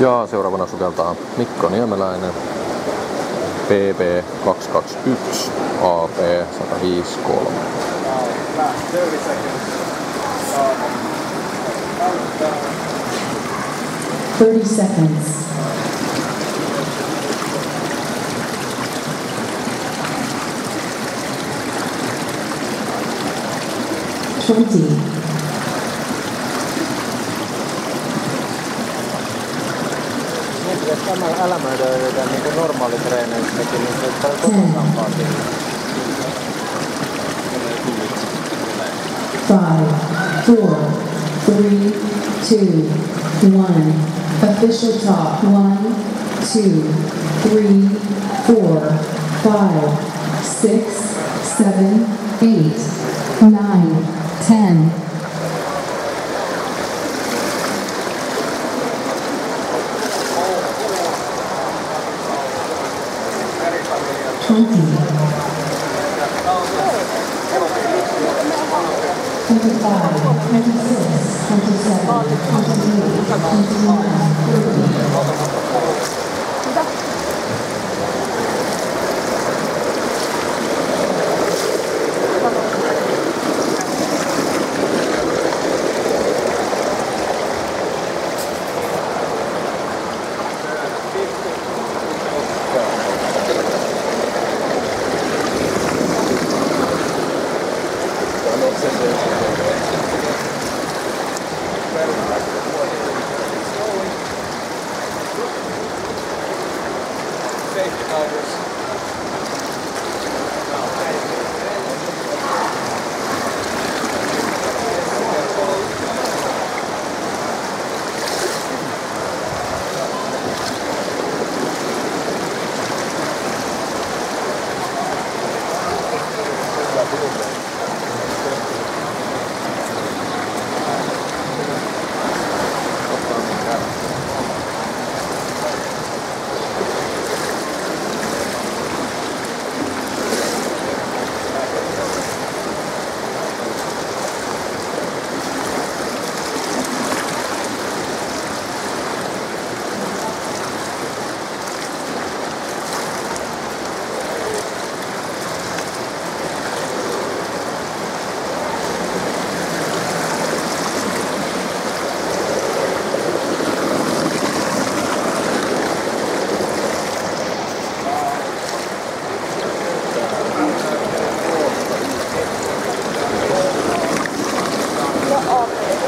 Ja seuraavana sukeltaa Mikko Niemeläinen. PB 221 AP 153. 30 seconds. Twenty. Että samalla elämöidään niin kuin niin se paljon kokonampaa hmm. siinä. Five, four, three, two, one. Official top. One, two, three, four, five, six, seven, eight, 收紧收紧收紧收紧收紧收紧收紧收紧收紧收紧收紧 Thank you, Congress.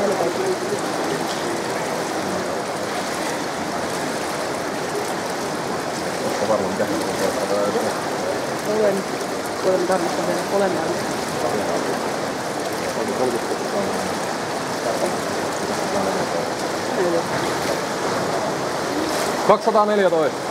Oletko varma mitä hän on Olen, olen varmasti vielä olemaan. Oli 30 214.